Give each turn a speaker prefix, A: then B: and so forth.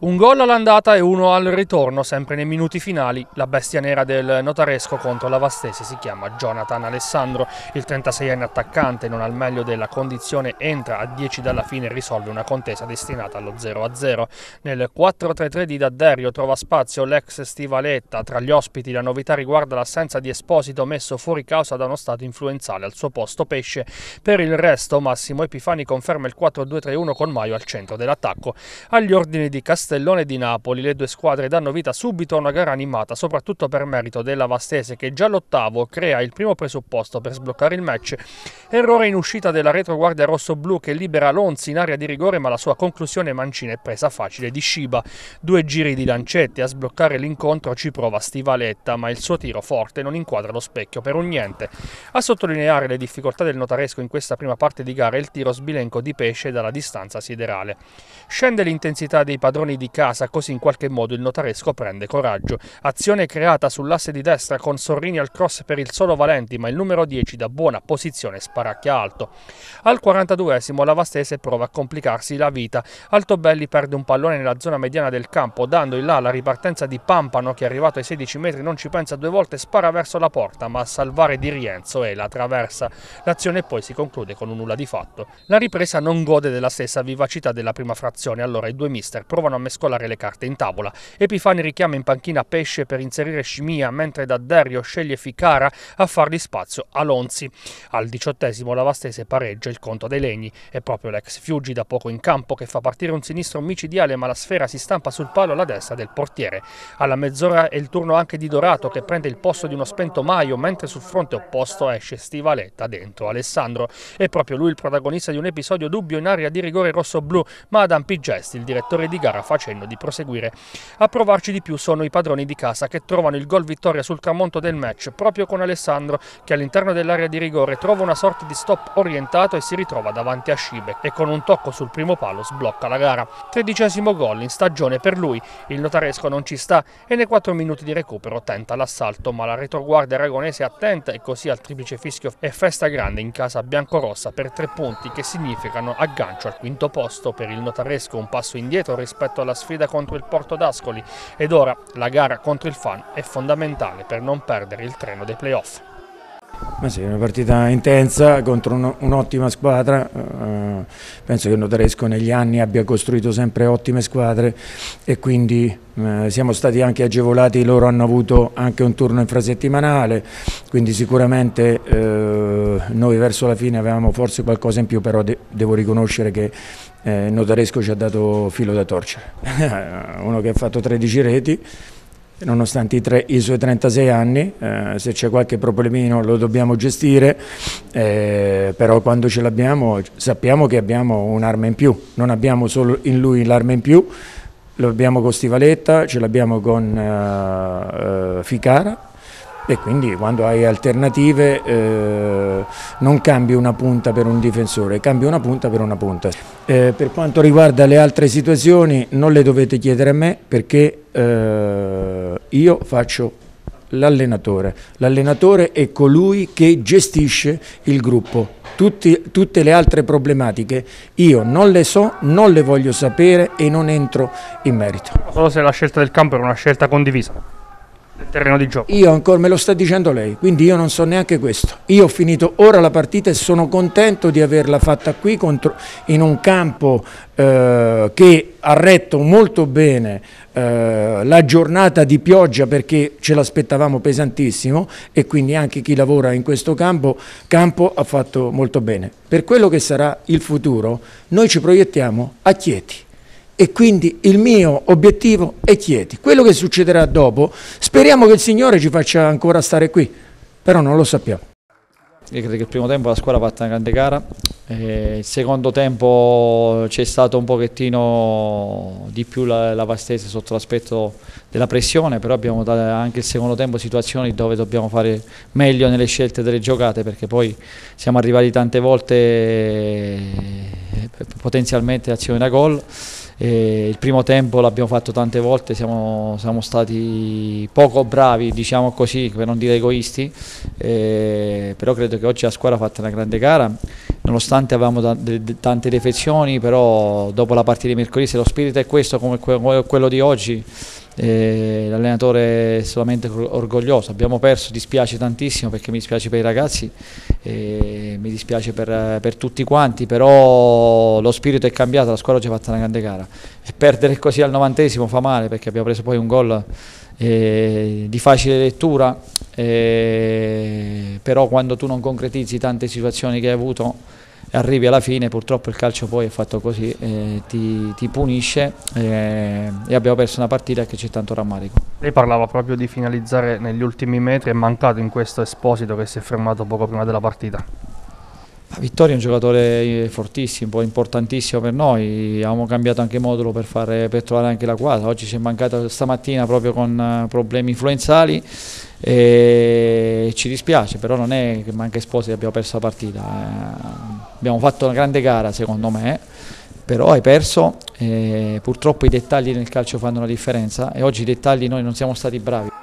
A: Un gol all'andata e uno al ritorno, sempre nei minuti finali. La bestia nera del Notaresco contro la Vastese si chiama Jonathan Alessandro. Il 36enne attaccante, non al meglio della condizione, entra a 10 dalla fine e risolve una contesa destinata allo 0-0. Nel 4-3-3 di Dadderio trova spazio l'ex Stivaletta. Tra gli ospiti la novità riguarda l'assenza di Esposito messo fuori causa da uno stato influenzale. Al suo posto Pesce. Per il resto Massimo Epifani conferma il 4-2-3-1 con Maio al centro dell'attacco. Agli ordini di Castello Castellone di Napoli. Le due squadre danno vita subito a una gara animata, soprattutto per merito della Vastese che già all'ottavo crea il primo presupposto per sbloccare il match. Errore in uscita della retroguardia rosso-blu che libera Lonzi in area di rigore ma la sua conclusione mancina è presa facile di Shiba. Due giri di lancette a sbloccare l'incontro ci prova Stivaletta ma il suo tiro forte non inquadra lo specchio per un niente. A sottolineare le difficoltà del notaresco in questa prima parte di gara è il tiro sbilenco di pesce dalla distanza siderale. Scende l'intensità dei padroni di casa, così in qualche modo il notaresco prende coraggio. Azione creata sull'asse di destra con Sorrini al cross per il solo Valenti, ma il numero 10 da buona posizione sparacchia alto. Al 42esimo la Vastese prova a complicarsi la vita. Altobelli perde un pallone nella zona mediana del campo, dando in là la ripartenza di Pampano che arrivato ai 16 metri non ci pensa due volte, spara verso la porta, ma a salvare Di Rienzo e la traversa. L'azione poi si conclude con un nulla di fatto. La ripresa non gode della stessa vivacità della prima frazione, allora i due mister provano a mescolare le carte in tavola. Epifani richiama in panchina Pesce per inserire Scimia, mentre Dadderio sceglie Ficara a fargli spazio a Lonzi. Al diciottesimo la Vastese pareggia il conto dei legni. È proprio l'ex Fiuggi da poco in campo che fa partire un sinistro micidiale ma la sfera si stampa sul palo alla destra del portiere. Alla mezz'ora è il turno anche di Dorato che prende il posto di uno spento Maio mentre sul fronte opposto esce Stivaletta dentro Alessandro. È proprio lui il protagonista di un episodio dubbio in area di rigore rosso-blu ma ad ampi gesti il direttore di gara fa cenno di proseguire. A provarci di più sono i padroni di casa che trovano il gol vittoria sul tramonto del match proprio con Alessandro che all'interno dell'area di rigore trova una sorta di stop orientato e si ritrova davanti a Scibe e con un tocco sul primo palo sblocca la gara. Tredicesimo gol in stagione per lui, il notaresco non ci sta e nei quattro minuti di recupero tenta l'assalto ma la retroguardia aragonese è attenta e così al triplice fischio è festa grande in casa biancorossa per tre punti che significano aggancio al quinto posto per il notaresco un passo indietro rispetto alla sfida contro il Porto d'Ascoli ed ora la gara contro il Fan è fondamentale per non perdere il treno dei playoff.
B: Ma sì, una partita intensa contro un'ottima squadra, penso che Notaresco negli anni abbia costruito sempre ottime squadre e quindi uh, siamo stati anche agevolati, loro hanno avuto anche un turno infrasettimanale, quindi sicuramente uh, noi verso la fine avevamo forse qualcosa in più, però de devo riconoscere che eh, Notaresco ci ha dato filo da torcere, uno che ha fatto 13 reti, nonostante i, tre, i, suoi 36 anni, eh, se c'è qualche problemino lo dobbiamo gestire, eh, però quando ce l'abbiamo sappiamo che abbiamo un'arma in più, non abbiamo solo in lui l'arma in più, lo abbiamo con Stivaletta, ce l'abbiamo con uh, uh, Ficara e quindi quando hai alternative eh, non cambi una punta per un difensore, cambi una punta per una punta. Eh, per quanto riguarda le altre situazioni non le dovete chiedere a me perché eh, io faccio l'allenatore, l'allenatore è colui che gestisce il gruppo. Tutti, tutte le altre problematiche io non le so, non le voglio sapere e non entro in merito.
A: Solo se la scelta del campo era una scelta condivisa terreno di gioco.
B: Io ancora me lo sta dicendo lei, quindi io non so neanche questo. Io ho finito ora la partita e sono contento di averla fatta qui contro, in un campo eh, che ha retto molto bene eh, la giornata di pioggia perché ce l'aspettavamo pesantissimo e quindi anche chi lavora in questo campo, campo ha fatto molto bene. Per quello che sarà il futuro noi ci proiettiamo a Chieti e quindi il mio obiettivo è Chieti. Quello che succederà dopo, speriamo che il Signore ci faccia ancora stare qui, però non lo sappiamo.
C: Io credo che il primo tempo la squadra ha fatto una grande gara, il secondo tempo c'è stato un pochettino di più la, la Vastese sotto l'aspetto della pressione, però abbiamo dato anche il secondo tempo situazioni dove dobbiamo fare meglio nelle scelte delle giocate perché poi siamo arrivati tante volte eh, potenzialmente azioni da gol e il primo tempo l'abbiamo fatto tante volte, siamo, siamo, stati poco bravi, diciamo così, per non dire egoisti, eh, però credo che oggi la squadra ha fatto una grande gara. Nonostante avevamo tante defezioni, però dopo la partita di mercoledì se lo spirito è questo come quello di oggi, eh, l'allenatore è solamente orgoglioso, abbiamo perso, dispiace tantissimo perché mi dispiace per i ragazzi, eh, mi dispiace per, per, tutti quanti, però lo spirito è cambiato, la squadra oggi ha fatto una grande gara. E perdere così al novantesimo fa male perché abbiamo preso poi un gol eh, di facile lettura, eh, però quando tu non concretizzi tante situazioni che hai avuto arrivi alla fine, purtroppo il calcio poi è fatto così, eh, ti, ti, punisce eh, e abbiamo perso una partita che c'è tanto rammarico.
A: Lei parlava proprio di finalizzare negli ultimi metri, è mancato in questo Esposito che si è fermato poco prima della partita?
C: Vittorio è un giocatore eh, fortissimo, importantissimo per noi, abbiamo cambiato anche modulo per, fare, per trovare anche la quadra, oggi ci è mancato stamattina proprio con eh, problemi influenzali e ci dispiace, però non è che manca Esposito e abbiamo perso la partita, eh, abbiamo fatto una grande gara secondo me, però hai perso e purtroppo i dettagli nel calcio fanno la differenza e oggi i dettagli noi non siamo stati bravi.